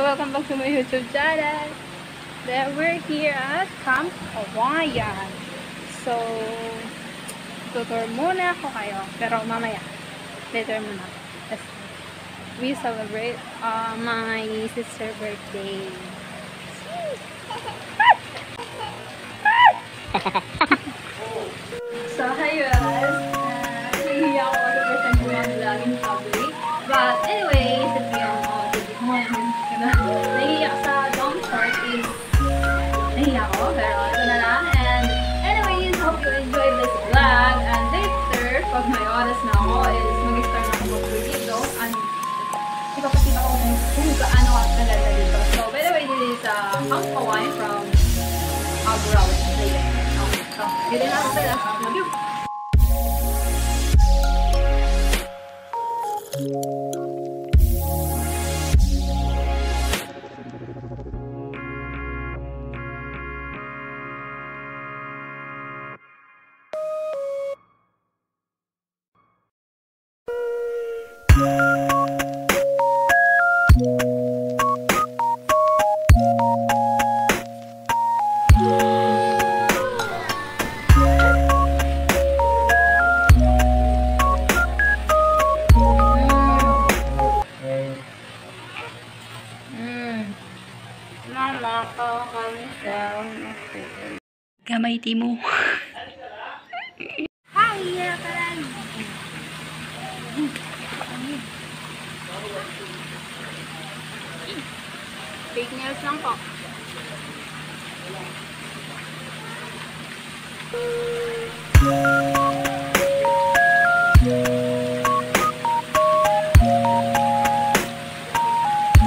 welcome back to my YouTube channel. That we're here at Camp Kawayan. So, tutor muna ako kayo. Pero mamaya, later muna. Kasi we celebrate uh, my sister birthday. so, hi guys. Uh, Nahihiya ako kasi present ko yung vlog in public. But anyways, Camp Kawayan from. Love you! Mm. Nanakaw kami sa Gamay timo. Hiya ka lang. Fake news lang po.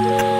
Yeah.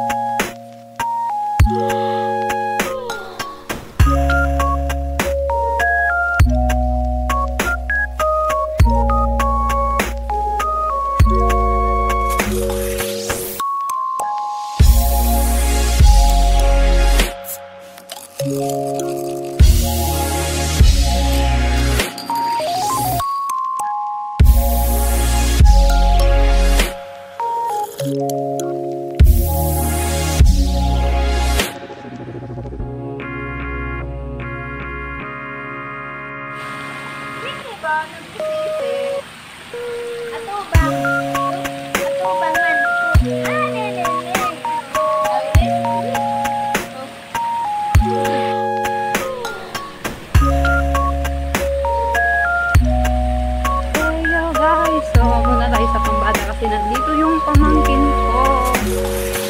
Dito yung pamangkin ko.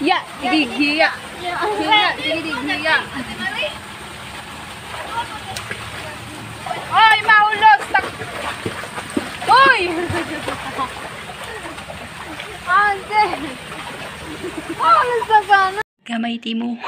Ya, digi giya. Giya, digi giya. Oy, mahulog! Tak! Uy! Ante! Oh, nasa ka na? Gamay timo.